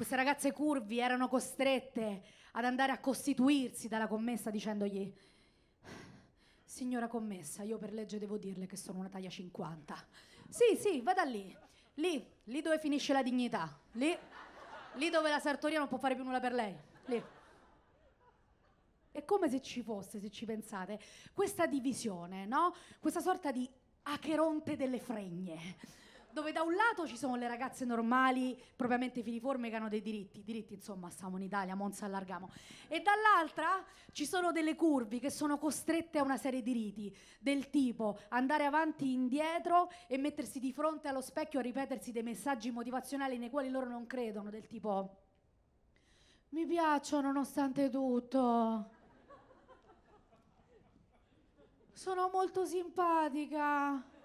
queste ragazze curvi erano costrette ad andare a costituirsi dalla commessa dicendogli Signora commessa, io per legge devo dirle che sono una taglia 50. Sì, sì, vada lì. Lì, lì dove finisce la dignità. Lì, lì dove la sartoria non può fare più nulla per lei. Lì. È come se ci fosse, se ci pensate, questa divisione, no? Questa sorta di acheronte delle fregne dove da un lato ci sono le ragazze normali, propriamente filiforme, che hanno dei diritti, diritti insomma, stiamo in Italia, Monza allargamo, e dall'altra ci sono delle curvi che sono costrette a una serie di riti, del tipo andare avanti e indietro e mettersi di fronte allo specchio a ripetersi dei messaggi motivazionali nei quali loro non credono, del tipo mi piaccio nonostante tutto. Sono molto simpatica.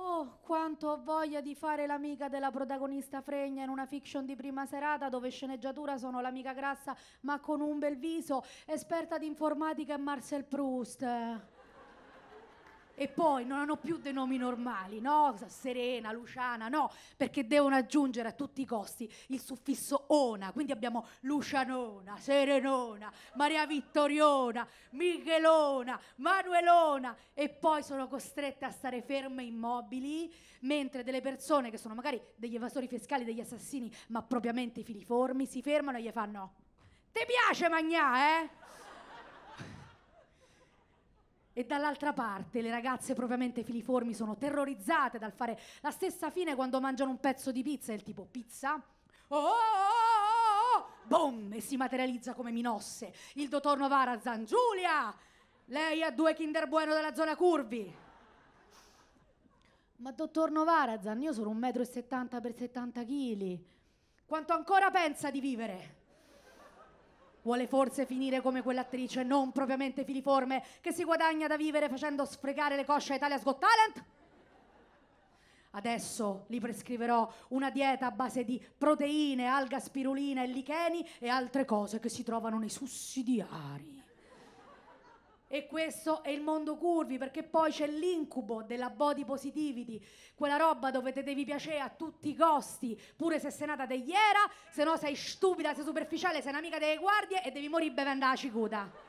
Oh, quanto ho voglia di fare l'amica della protagonista fregna in una fiction di prima serata dove sceneggiatura sono l'amica grassa ma con un bel viso, esperta di informatica e Marcel Proust. E poi non hanno più dei nomi normali, no? Serena, Luciana, no, perché devono aggiungere a tutti i costi il suffisso ona. Quindi abbiamo Lucianona, Serenona, Maria Vittoriona, Michelona, Manuelona e poi sono costrette a stare ferme immobili mentre delle persone che sono magari degli evasori fiscali, degli assassini, ma propriamente filiformi, si fermano e gli fanno Ti piace Magnà, eh? E dall'altra parte le ragazze propriamente filiformi sono terrorizzate dal fare la stessa fine quando mangiano un pezzo di pizza, del tipo pizza. Oh, oh, oh, oh, boom! E si materializza come Minosse. Il dottor Novarazan. Giulia! Lei ha due Kinder Bueno della zona curvi. Ma dottor Novarazan, io sono un metro e settanta per 70 kg. Quanto ancora pensa di vivere? Vuole forse finire come quell'attrice non propriamente filiforme che si guadagna da vivere facendo sfregare le cosce a Italia's Got Talent? Adesso gli prescriverò una dieta a base di proteine, alga spirulina e licheni e altre cose che si trovano nei sussidiari. E questo è il mondo curvi, perché poi c'è l'incubo della body positivity, quella roba dove te devi piacere a tutti i costi, pure se sei nata degliera, se no sei stupida, sei superficiale, sei un'amica delle guardie e devi morire bevendo la cicuta.